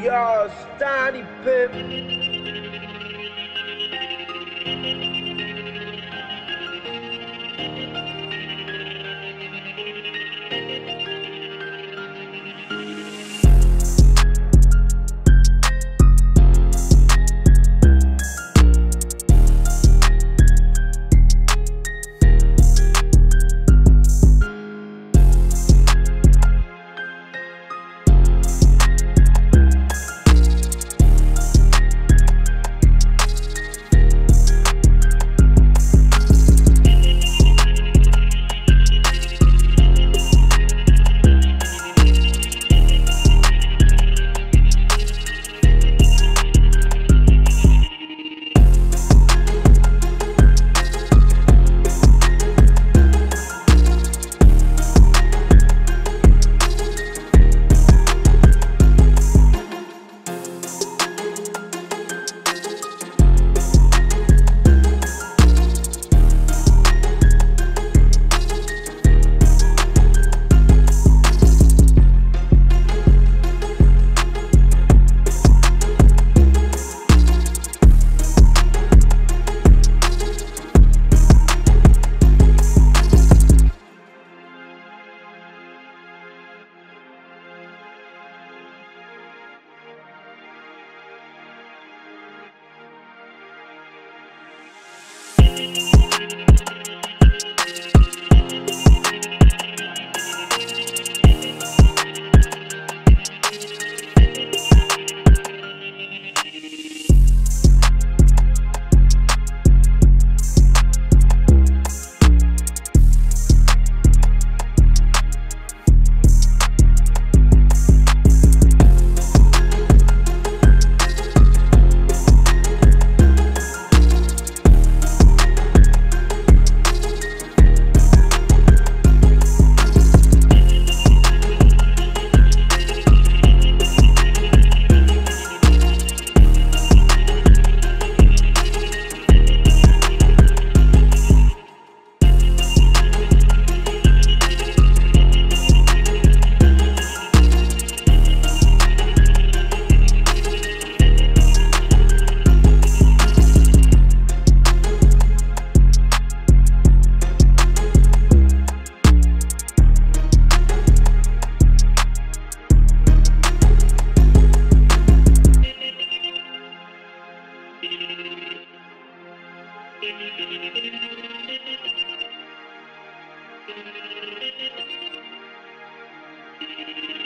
Yo, Stoney Bye. Thank you.